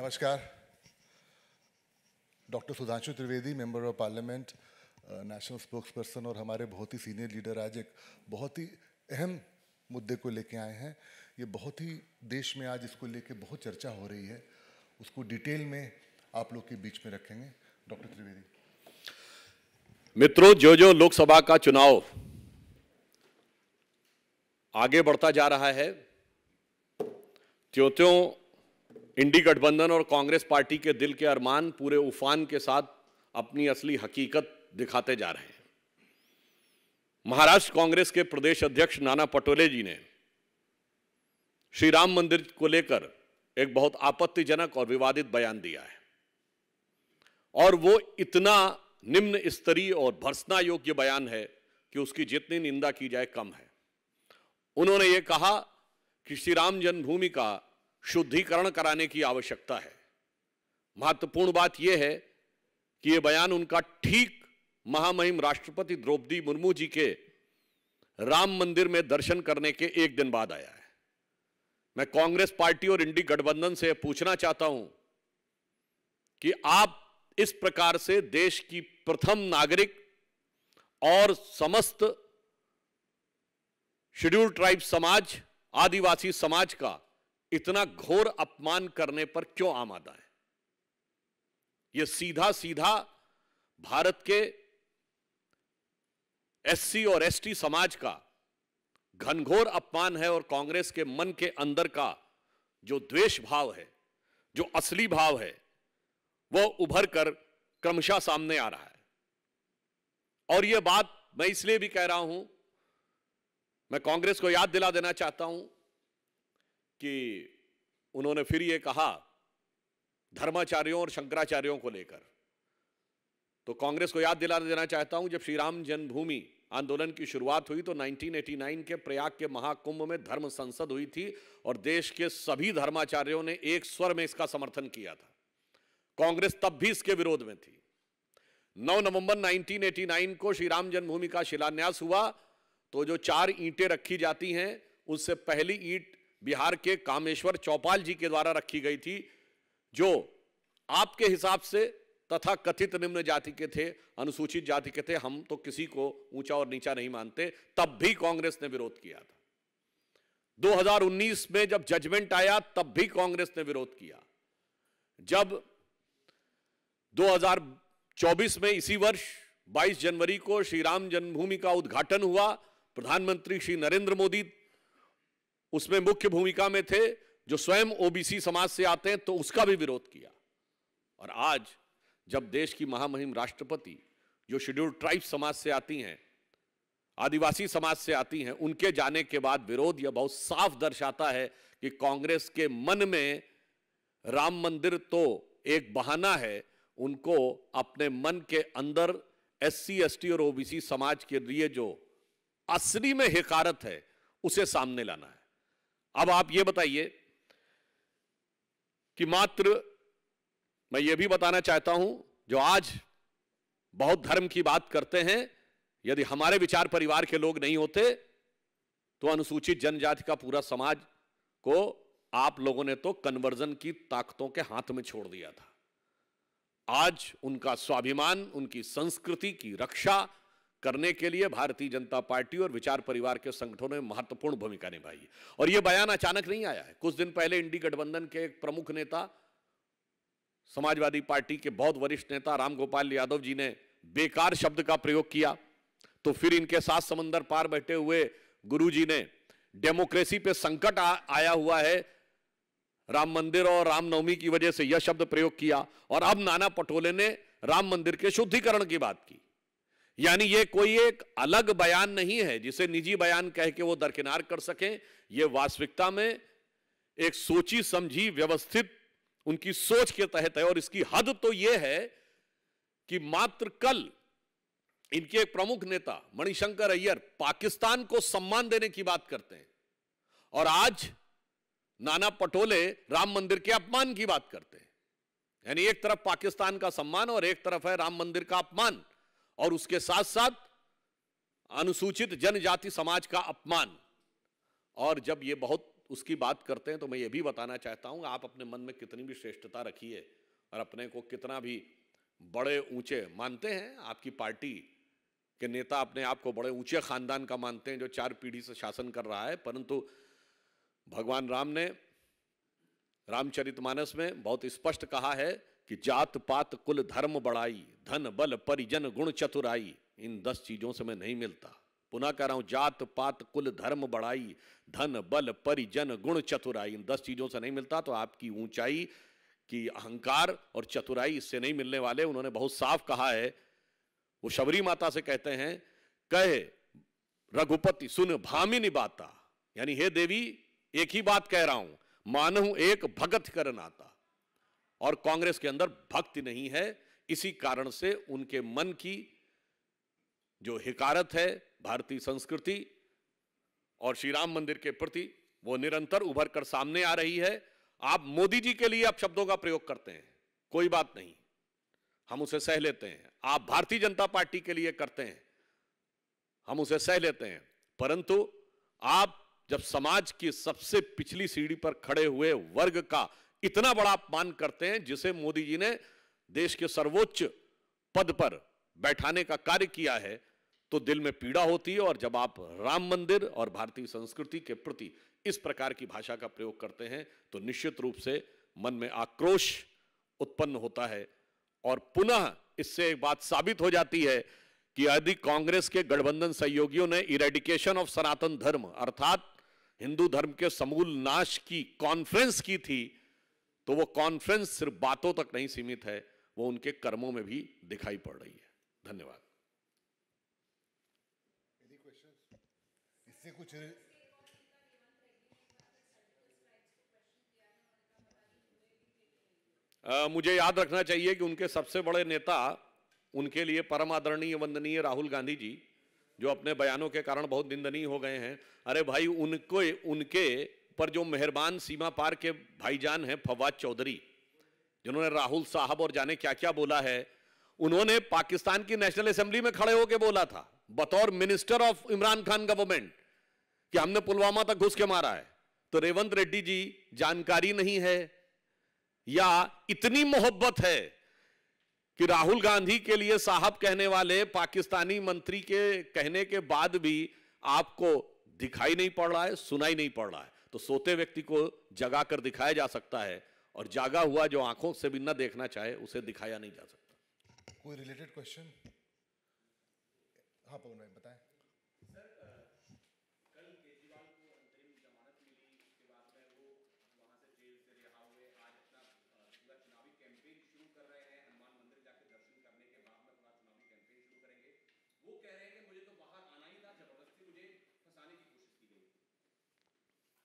नमस्कार। Doctor Sudhanshu Trivedi, member of parliament national spokesperson और हमारे बहुत ही सीनियर लीडर आज एक बहुत ही अहम मुद्दे को लेके आए हैं। ये बहुत ही देश में आज इसको लेके बहुत चर्चा हो रही है। उसको डिटेल में आप लोग के बीच में रखेंगे। डॉक्टर त्रिवेदी। मित्रों जो जो लोकसभा का चुनाव आगे बढ़ता जा रहा है त्यों त्यों इंडी गठबंधन और कांग्रेस पार्टी के दिल के अरमान पूरे उफान के साथ अपनी असली हकीकत दिखाते जा रहे हैं। महाराष्ट्र कांग्रेस के प्रदेश अध्यक्ष नाना पटोले जी ने श्री राम मंदिर को लेकर एक बहुत आपत्तिजनक और विवादित बयान दिया है। और वो इतना निम्न स्तरीय और भर्सना योग्य बयान है कि उसकी जितनी निंदा की जाए कम है। उन्होंने ये कहा कि श्री राम जन्मभूमि का शुद्धिकरण कराने की आवश्यकता है। महत्वपूर्ण बात यह है कि यह बयान उनका ठीक महामहिम राष्ट्रपति द्रौपदी मुर्मू जी के राम मंदिर में दर्शन करने के एक दिन बाद आया है। मैं कांग्रेस पार्टी और इंडी गठबंधन से पूछना चाहता हूँ कि आप इस प्रकार से देश की प्रथम नागरिक और समस्त शेड्यूल ट्राइब समाज, आदिवासी समाज का इतना घोर अपमान करने पर क्यों आमादा है? यह सीधा सीधा भारत के एससी और एसटी समाज का घनघोर अपमान है और कांग्रेस के मन के अंदर का जो द्वेष भाव है, जो असली भाव है, वो उभर कर क्रमशः सामने आ रहा है। और यह बात मैं इसलिए भी कह रहा हूँ, मैं कांग्रेस को याद दिला देना चाहता हूँ कि उन्होंने फिर यह कहा, धर्माचार्यों और शंकराचार्यों को लेकर। तो कांग्रेस को याद दिला देना चाहता हूँ, जब श्री राम जन्मभूमि आंदोलन की शुरुआत हुई तो 1989 के प्रयाग के महाकुंभ में धर्म संसद हुई थी और देश के सभी धर्माचार्यों ने एक स्वर में इसका समर्थन किया था। कांग्रेस तब भी इसके विरोध में थी। 9 नवंबर 1989 को श्री राम जन्मभूमि का शिलान्यास हुआ तो जो चार ईंटें रखी जाती हैं, उससे पहली ईंट बिहार के कामेश्वर चौपाल जी के द्वारा रखी गई थी, जो आपके हिसाब से तथा कथित निम्न जाति के थे, अनुसूचित जाति के थे, हम तो किसी को ऊँचा और नीचा नहीं मानते, तब भी कांग्रेस ने विरोध किया था। 2019 में जब जजमेंट आया, तब भी कांग्रेस ने विरोध किया। जब 2024 में इसी वर्ष 22 जनवरी को श्री राम जन्मभूमि का उद्घाटन हुआ, प्रधानमंत्री श्री नरेंद्र मोदी उसमें मुख्य भूमिका में थे, जो स्वयं ओबीसी समाज से आते हैं तो उसका भी विरोध किया। और आज, जब देश की महामहिम राष्ट्रपति, जो शेड्यूल्ड ट्राइब समाज से आती हैं, आदिवासी समाज से आती हैं, उनके जाने के बाद विरोध यह बहुत साफ़ दर्शाता है कि कांग्रेस के मन में राम मंदिर तो एक बहाना है, उनको अपने मन के अंदर एससी एसटी और ओबीसी समाज के लिए जो असली में हिकारत है, उसे सामने लाना है। अब आप ये बताइए कि मात्र मैं ये भी बताना चाहता हूँ, जो आज बहुत धर्म की बात करते हैं, यदि हमारे विचार परिवार के लोग नहीं होते तो अनुसूचित जनजाति का पूरा समाज को आप लोगों ने तो कन्वर्जन की ताकतों के हाथ में छोड़ दिया था। आज उनका स्वाभिमान, उनकी संस्कृति की रक्षा करने के लिए भारतीय जनता पार्टी और विचार परिवार के संगठनों ने महत्वपूर्ण भूमिका निभाई। और यह बयान अचानक नहीं आया है। कुछ दिन पहले इंडी गठबंधन के एक प्रमुख नेता समाजवादी पार्टी के बहुत वरिष्ठ नेता रामगोपाल यादव जी ने बेकार शब्द का प्रयोग किया। तो फिर इनके साथ समंदर पार बैठे हुए गुरु जी ने डेमोक्रेसी पे संकट आ, आया हुआ है। राम मंदिर और रामनवमी की वजह से यह शब्द प्रयोग किया। और अब नाना पटोले ने राम मंदिर के शुद्धिकरण की बात की। यानी यह कोई एक अलग बयान नहीं है जिसे निजी बयान कह के वो दरकिनार कर सके। ये वास्तविकता में एक सोची समझी व्यवस्थित उनकी सोच के तहत है और इसकी हद तो यह है कि मात्र कल इनके एक प्रमुख नेता मणिशंकर अय्यर पाकिस्तान को सम्मान देने की बात करते हैं और आज नाना पटोले राम मंदिर के अपमान की बात करते हैं। यानी एक तरफ़ पाकिस्तान का सम्मान और एक तरफ़ है राम मंदिर का अपमान। और उसके साथ साथ अनुसूचित जनजाति समाज का अपमान। और जब ये बहुत उसकी बात करते हैं तो मैं ये भी बताना चाहता हूँ, आप अपने मन में कितनी भी श्रेष्ठता रखिए और अपने को कितना भी बड़े ऊँचे मानते हैं, आपकी पार्टी के नेता अपने आप को बड़े ऊँचे खानदान का मानते हैं, जो चार पीढ़ी से शासन कर रहा है, परंतु भगवान राम ने रामचरितमानस में बहुत स्पष्ट कहा है कि जात पात कुल धर्म बढ़ाई। धन, बल, परिजन, गुण चतुराई। इन दस चीज़ों से मैं नहीं मिलता। पुनः कह रहा हूँ, जात, पात, कुल, धर्म बढ़ाई धन, बल, परिजन, गुण चतुराई। इन दस चीज़ों से नहीं मिलता तो आपकी ऊंचाई की अहंकार और चतुराई इससे नहीं मिलने वाले। उन्होंने बहुत साफ़ कहा है। वो शबरी माता से कहते हैं, कहे, रघुपति, सुन भामिनी बाता। यानी, हे देवी, एक ही बात कह रहा हूँ, मानहू एक भगत कर नाता। और कांग्रेस के अंदर भक्ति नहीं है। इसी कारण से उनके मन की जो हिकारत है भारतीय संस्कृति और श्री राम मंदिर के प्रति, वो निरंतर उभर कर सामने आ रही है। आप मोदी जी के लिए आप शब्दों का प्रयोग करते हैं। कोई बात नहीं। हम उसे सह लेते हैं। आप भारतीय जनता पार्टी के लिए करते हैं। हम उसे सह लेते हैं। परंतु आप जब समाज की सबसे पिछली सीढ़ी पर खड़े हुए वर्ग का इतना बड़ा अपमान करते हैं, जिसे मोदी जी ने देश के सर्वोच्च पद पर बैठाने का कार्य किया है तो दिल में पीड़ा होती है और जब आप राम मंदिर और भारतीय संस्कृति के प्रति इस प्रकार की भाषा का प्रयोग करते हैं तो निश्चित रूप से मन में आक्रोश उत्पन्न होता है और पुनः इससे एक बात साबित हो जाती है कि यदि कांग्रेस के गठबंधन सहयोगियों ने इरेडिकेशन ऑफ़ सनातन धर्म, अर्थात हिंदू धर्म के समूल नाश की कॉन्फ्रेंस की थी तो वो कॉन्फ्रेंस सिर्फ़ बातों तक नहीं सीमित है वो उनके कर्मों में भी दिखाई पड़ रही है। धन्यवाद। इससे कुछ आ, मुझे याद रखना चाहिए कि उनके सबसे बड़े नेता उनके लिए परम आदरणीय वंदनीय राहुल गांधी जी जो अपने बयानों के कारण बहुत निंदनीय हो गए हैं। अरे भाई उनको उनके पर जो मेहरबान सीमा पार के भाईजान हैं फवाद चौधरी जिन्होंने राहुल साहब और जाने क्या क्या बोला है, उन्होंने पाकिस्तान की नेशनल असेंबली में खड़े होकर बोला था, बतौर minister of Imran Khan government, कि हमने पुलवामा तक घुस के मारा है। तो रेवंत रेड्डी जी, जानकारी नहीं है, या इतनी मोहब्बत है कि राहुल गांधी के लिए साहब कहने वाले पाकिस्तानी मंत्री के कहने के बाद भी आपको दिखाई नहीं पड़ रहा है, सुनाई नहीं पड़ रहा है। तो सोते व्यक्ति को जगाकर दिखाया जा सकता है। और जागा हुआ जो आँखों से भी न देखना चाहे उसे दिखाया नहीं जा सकता। कोई रिलेटेड क्वेश्चन हाँ पवन भाई बताएँ।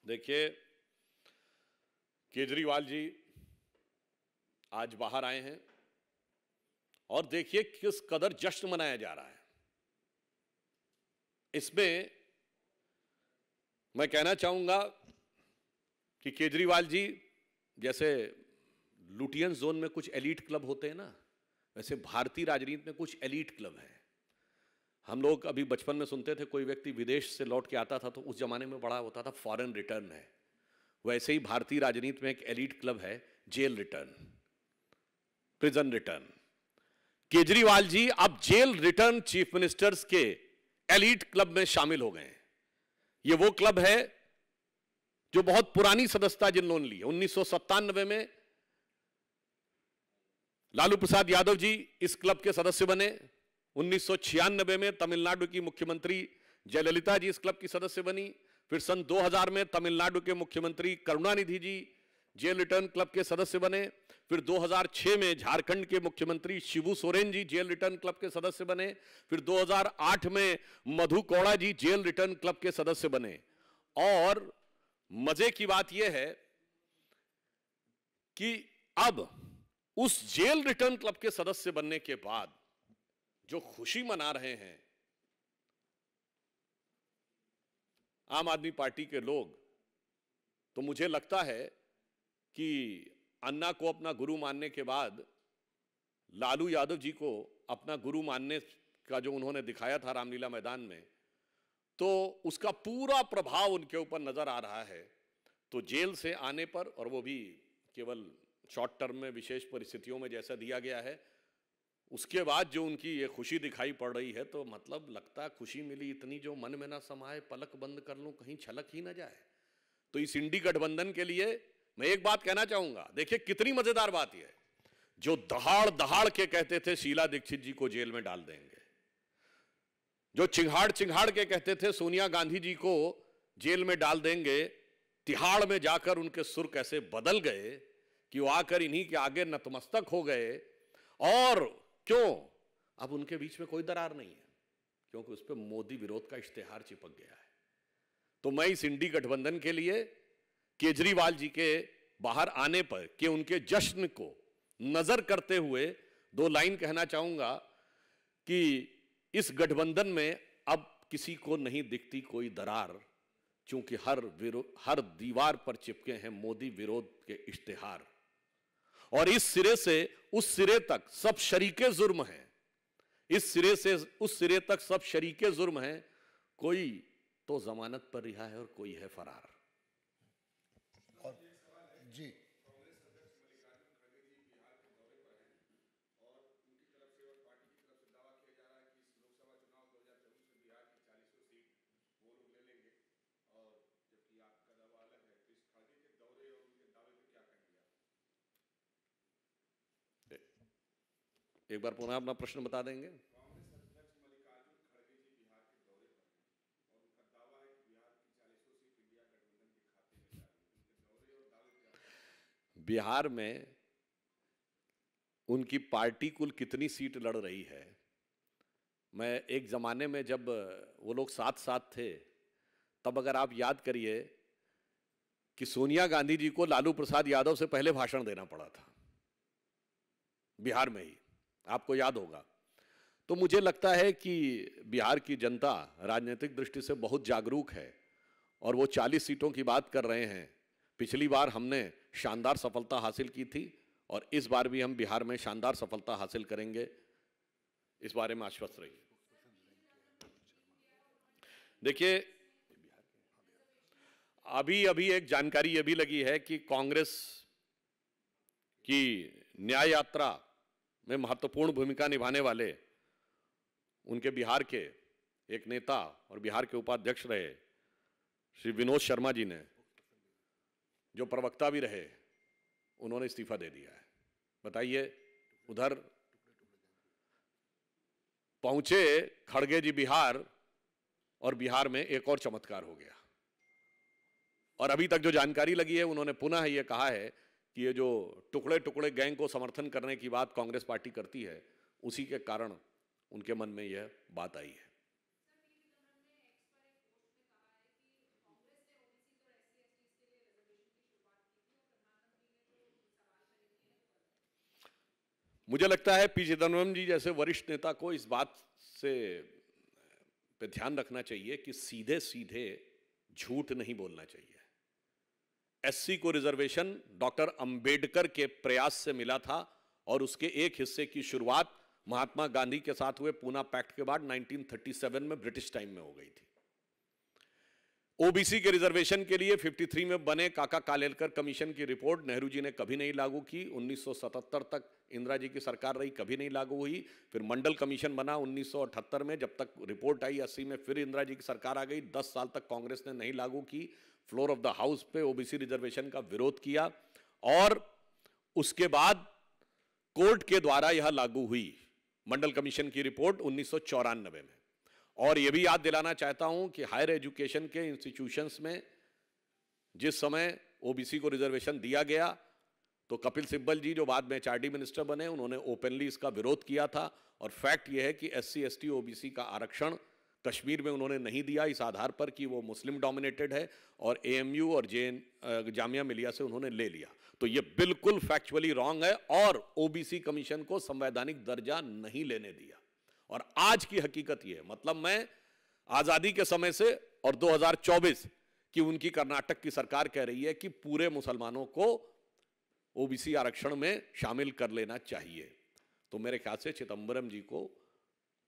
देखिए केजरीवाल जी आज बाहर आए हैं और देखिए किस कदर जश्न मनाया जा रहा है। इसमें मैं कहना चाहूँगा कि केजरीवाल जी जैसे लुटियन जोन में कुछ एलीट क्लब होते हैं ना, वैसे भारतीय राजनीति में कुछ एलीट क्लब है। हम लोग अभी बचपन में सुनते थे, कोई व्यक्ति विदेश से लौट के आता था तो उस जमाने में बड़ा होता था, फॉरेन रिटर्न है। वैसे ही भारतीय राजनीति में एक एलिट क्लब है, jail return, prison return. Kejriwal ji, अब जेल रिटर्न चीफ मिनिस्टर्स के एलिट क्लब में शामिल हो गए ये वो क्लब है जो बहुत पुरानी सदस्यता जिन्होंने ली उन्नीस सौ सत्तानवे में लालू प्रसाद यादव जी इस क्लब के सदस्य बने। उन्नीस सौ छियानबे में तमिलनाडु की मुख्यमंत्री जयललिता जी इस क्लब की सदस्य बनी। फिर सन 2000 में तमिलनाडु के मुख्यमंत्री Karunanidhi ji jail return club के सदस्य बने। फिर 2006 में झारखंड के मुख्यमंत्री Shibu Soren ji jail return club के सदस्य बने। फिर 2008 में Madhu Koda ji jail return club के सदस्य बने। और मज़े की बात यह है कि अब उस जेल रिटर्न क्लब के सदस्य बनने के बाद जो खुशी मना रहे हैं आम आदमी पार्टी के लोग तो मुझे लगता है कि अन्ना को अपना गुरु मानने के बाद लालू यादव जी को अपना गुरु मानने का जो उन्होंने दिखाया था रामलीला मैदान में तो उसका पूरा प्रभाव उनके ऊपर नज़र आ रहा है। तो जेल से आने पर, और वो भी केवल शॉर्ट टर्म में, विशेष परिस्थितियों में जैसा दिया गया है उसके बाद जो उनकी ये खुशी दिखाई पड़ रही है तो मतलब लगता खुशी मिली इतनी जो मन में ना समाए पलक बंद कर लूँ, कहीं छलक ही ना जाए। तो इस इंडी गठबंधन के लिए मैं एक बात कहना चाहूँगा, देखिए कितनी मज़ेदार बात यह जो दहाड़ दहाड़ के कहते थे, शीला दीक्षित जी को जेल में डाल देंगे। जो चिंगाड़ चिंगाड़ के कहते थे, सोनिया गांधी जी को जेल में डाल देंगे, तिहाड़ में जाकर उनके सुर कैसे बदल गए, कि वो आकर इन्हीं के आगे नतमस्तक हो गए, और क्यों? अब उनके बीच में कोई दरार नहीं है, क्योंकि उस पर मोदी विरोध का इश्तेहार चिपक गया है। तो मैं इस इंडी गठबंधन के लिए केजरीवाल जी के बाहर आने पर कि उनके जश्न को नज़र करते हुए दो लाइन कहना चाहूँगा कि इस गठबंधन में अब किसी को नहीं दिखती कोई दरार, क्योंकि हर हर दीवार पर चिपके हैं मोदी विरोध के इश्तेहार। और इस सिरे से, उस सिरे तक सब शरीके जुर्म हैं। इस सिरे से, उस सिरे तक सब शरीके जुर्म हैं। कोई तो जमानत पर रिहा है और कोई है फरार और जी एक बार पुनः अपना प्रश्न बता देंगे। बिहार में उनकी पार्टी कुल कितनी सीट लड़ रही है? मैं एक ज़माने में जब वो लोग साथ साथ थे तब अगर आप याद करिए कि सोनिया गांधी जी को लालू प्रसाद यादव से पहले भाषण देना पड़ा था। बिहार में ही। आपको याद होगा। तो मुझे लगता है कि बिहार की जनता राजनीतिक दृष्टि से बहुत जागरूक है और वो 40 सीटों की बात कर रहे हैं। पिछली बार हमने शानदार सफलता हासिल की थी और इस बार भी हम बिहार में शानदार सफलता हासिल करेंगे। इस बारे में आश्वस्त रहिए। देखिए अभी अभी एक जानकारी यह भी लगी है कि कांग्रेस की न्याय यात्रा में महत्वपूर्ण भूमिका निभाने वाले उनके बिहार के एक नेता और बिहार के उपाध्यक्ष रहे श्री विनोद शर्मा जी ने, जो प्रवक्ता भी रहे, उन्होंने इस्तीफा दे दिया है। बताइए, उधर पहुँचे खड़गे जी बिहार और बिहार में एक और चमत्कार हो गया। और अभी तक जो जानकारी लगी है, उन्होंने पुनः यह कहा है कि ये जो टुकड़े टुकड़े गैंग को समर्थन करने की बात कांग्रेस पार्टी करती है, उसी के कारण उनके मन में यह बात आई है। मुझे लगता है पी चिदम्बरम जी जैसे वरिष्ठ नेता को इस बात से, पे ध्यान रखना चाहिए कि सीधे सीधे झूठ नहीं बोलना चाहिए। एससी को रिजर्वेशन डॉक्टर अंबेडकर के प्रयास से मिला था और उसके एक हिस्से की शुरुआत महात्मा गांधी के साथ हुए पूना पैक्ट के बाद 1937 में ब्रिटिश टाइम में हो गई थी। ओबीसी के रिजर्वेशन के लिए 53 में बने काका कालेलकर कमीशन की रिपोर्ट नेहरू जी ने कभी नहीं लागू की। 1977 तक इंदिरा जी की सरकार रही, कभी नहीं लागू हुई। फिर मंडल कमीशन बना 1978 में, जब तक रिपोर्ट आई 80 में, फिर इंदिरा जी की सरकार आ गई। 10 साल तक कांग्रेस ने नहीं लागू की। फ्लोर ऑफ़ द हाउस पे ओबीसी रिजर्वेशन का विरोध किया और उसके बाद कोर्ट के द्वारा यह लागू हुई। मंडल कमीशन की रिपोर्ट उन्नीस सौ चौरानबे में। और यह भी याद दिलाना चाहता हूँ कि हायर एजुकेशन के इंस्टीट्यूशंस में जिस समय ओबीसी को रिजर्वेशन दिया गया तो कपिल सिब्बल जी जो बाद में एचआरडी मिनिस्टर बने, उन्होंने ओपनली इसका विरोध किया था। और फैक्ट यह है कि S C S T OBC का आरक्षण कश्मीर में उन्होंने नहीं दिया इस आधार पर कि वो मुस्लिम डोमिनेटेड है और एएमयू और जे जामिया मिलिया से उन्होंने ले लिया। तो ये बिल्कुल फैक्चुअली रॉन्ग है और ओबीसी कमीशन को संवैधानिक दर्जा नहीं लेने दिया। और आज की हकीकत ये है मतलब मैं आज़ादी के समय से और 2024 की उनकी कर्नाटक की सरकार कह रही है कि पूरे मुसलमानों को ओबीसी आरक्षण में शामिल कर लेना चाहिए। तो मेरे ख्याल से चिदम्बरम जी को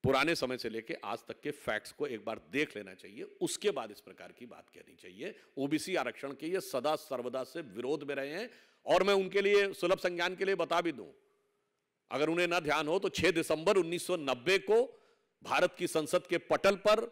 पुराने समय से लेके आज तक के फैक्ट्स को एक बार देख लेना चाहिए। उसके बाद इस प्रकार की बात कहनी चाहिए। ओबीसी आरक्षण के ये सदा सर्वदा से विरोध में रहे हैं और मैं उनके लिए सुलभ संज्ञान के लिए बता भी दूँ। अगर उन्हें ना ध्यान हो तो 6 दिसंबर 1990 को भारत की संसद के पटल पर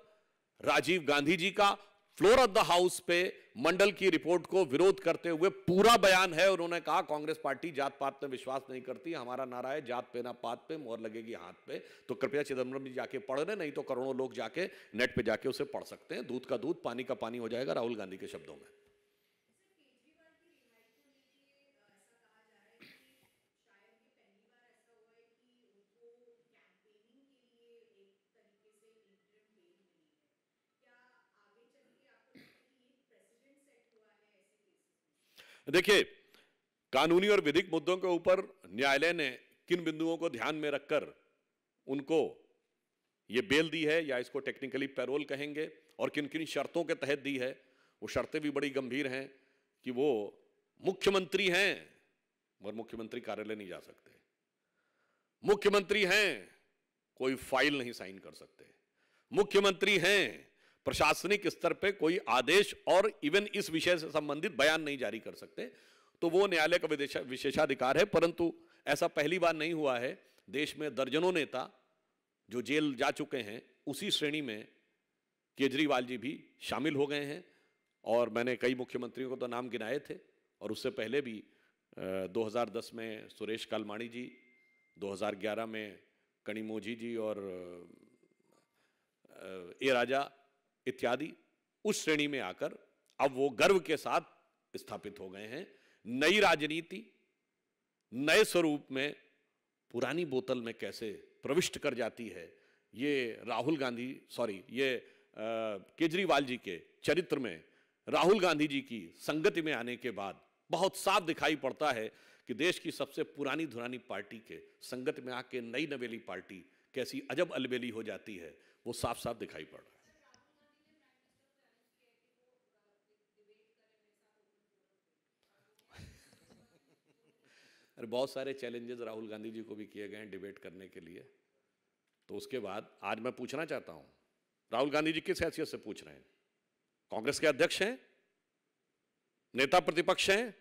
राजीव गांधी जी का फ्लोर ऑफ़ द हाउस पे मंडल की रिपोर्ट को विरोध करते हुए पूरा बयान है। उन्होंने कहा, कांग्रेस पार्टी जात पात में विश्वास नहीं करती, हमारा नारा है जात पे ना पात पे मोर लगेगी हाथ पे। तो कृपया चिदम्बरम जी जाके पढ़ रहे, नहीं तो करोड़ों लोग जाके नेट पे जाके उसे पढ़ सकते हैं। दूध का दूध, पानी का पानी हो जाएगा राहुल गांधी के शब्दों में। देखिए, कानूनी और विधिक मुद्दों के ऊपर न्यायालय ने किन बिंदुओं को ध्यान में रखकर उनको ये बेल दी है या इसको टेक्निकली पैरोल कहेंगे और किन किन शर्तों के तहत दी है, वो शर्तें भी बड़ी गंभीर हैं कि वो मुख्यमंत्री हैं, मगर मुख्यमंत्री कार्यालय नहीं जा सकते। मुख्यमंत्री हैं, कोई फ़ाइल नहीं साइन कर सकते। मुख्यमंत्री हैं प्रशासनिक स्तर पे कोई आदेश और इवन इस विषय से संबंधित बयान नहीं जारी कर सकते। तो वो न्यायालय का विशेषाधिकार है, परंतु ऐसा पहली बार नहीं हुआ है। देश में दर्जनों नेता जो जेल जा चुके हैं, उसी श्रेणी में केजरीवाल जी भी शामिल हो गए हैं और मैंने कई मुख्यमंत्रियों को तो नाम गिनाए थे और उससे पहले भी 2010 में सुरेश कालमाणी जी 2011 में कणिमोजी जी और ए राजा इत्यादि उस श्रेणी में आकर अब वो गर्व के साथ स्थापित हो गए हैं। नई राजनीति, नए स्वरूप में पुरानी बोतल में कैसे प्रविष्ट कर जाती है, ये राहुल गांधी, सॉरी, ये केजरीवाल जी के चरित्र में, राहुल गांधी जी की संगति में आने के बाद बहुत साफ़ दिखाई पड़ता है कि देश की सबसे पुरानी धुरानी पार्टी के संगत में आके नई नवेली पार्टी कैसी अजब अलबेली हो जाती है, वो साफ़ साफ़ दिखाई पड़ रहा है। अरे बहुत सारे चैलेंजेस राहुल गांधी जी को भी किए गए हैं डिबेट करने के लिए। तो उसके बाद आज मैं पूछना चाहता हूँ, राहुल गांधी जी किस हैसियत से पूछ रहे हैं? कांग्रेस के अध्यक्ष हैं? नेता प्रतिपक्ष हैं?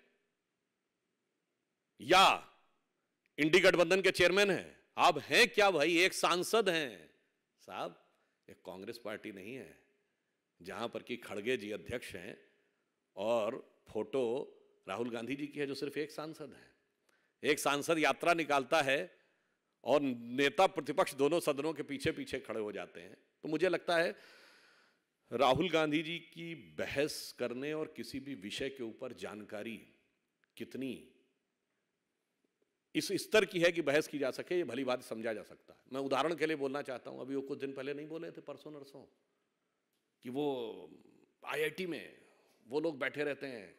या इंडी गठबंधन के चेयरमैन हैं? आप हैं क्या भाई? एक सांसद हैं। साहब, एक कांग्रेस पार्टी नहीं है, जहाँ पर कि खड़गे जी अध्यक्ष हैं और फ़ोटो राहुल गांधी जी की है जो सिर्फ़ एक सांसद है। एक सांसद यात्रा निकालता है और नेता प्रतिपक्ष दोनों सदनों के पीछे पीछे खड़े हो जाते हैं। तो मुझे लगता है राहुल गांधी जी की बहस करने और किसी भी विषय के ऊपर जानकारी कितनी इस स्तर की है कि बहस की जा सके, ये भली बात समझा जा सकता है। मैं उदाहरण के लिए बोलना चाहता हूँ, अभी वो कुछ दिन पहले नहीं बोले थे, परसों नरसों, कि वो आईआईटी में वो लोग बैठे रहते हैं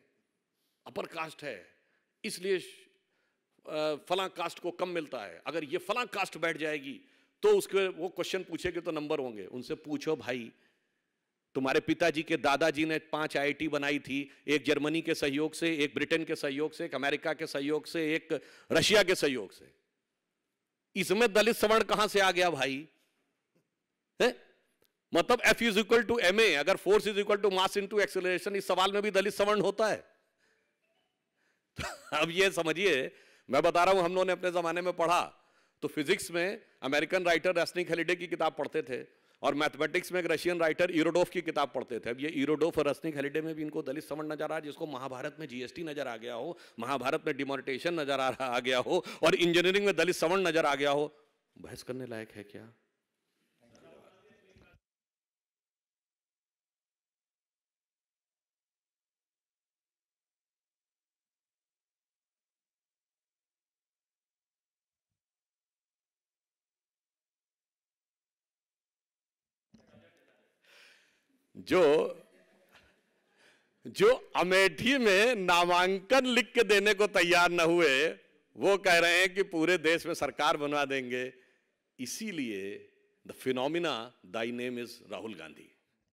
अपर कास्ट है, इसलिए फला कास्ट को कम मिलता है। अगर ये फला कास्ट बैठ जाएगी तो उसके वो क्वेश्चन पूछेगे तो नंबर होंगे। उनसे पूछो, भाई, तुम्हारे पिताजी के दादाजी ने पाँच आईआईटी बनाई थी, एक जर्मनी के सहयोग से, एक ब्रिटेन के सहयोग से, एक अमेरिका के सहयोग से, एक रशिया के सहयोग से। इसमें दलित सवर्ण कहाँ से आ गया भाई? है? मतलब F is equal to M A अगर force is equal to mass into acceleration इस सवाल में भी दलित सवर्ण होता है। तो अब ये समझिए मैं बता रहा हूँ हम लोगों ने अपने ज़माने में पढ़ा तो फिजिक्स में अमेरिकन राइटर रसनिक हेलिडे की किताब पढ़ते थे और मैथमेटिक्स में एक रशियन राइटर इरोडोफ की किताब पढ़ते थे। अब ये इरोडोफ और रसनिक हेलिडे में भी इनको दलित समझ नज़र आ रहा है जिसको महाभारत में जीएसटी नज़र आ गया हो महाभारत में डिमोनिटेशन नज़र आ, रहा आ गया हो और इंजीनियरिंग में दलित समण नज़र आ गया हो। बहस करने लायक है क्या? जो जो अमेठी में नामांकन लिख के देने को तैयार न हुए, वो कह रहे हैं कि पूरे देश में सरकार बनवा देंगे। इसीलिए the phenomena thy name is Rahul Gandhi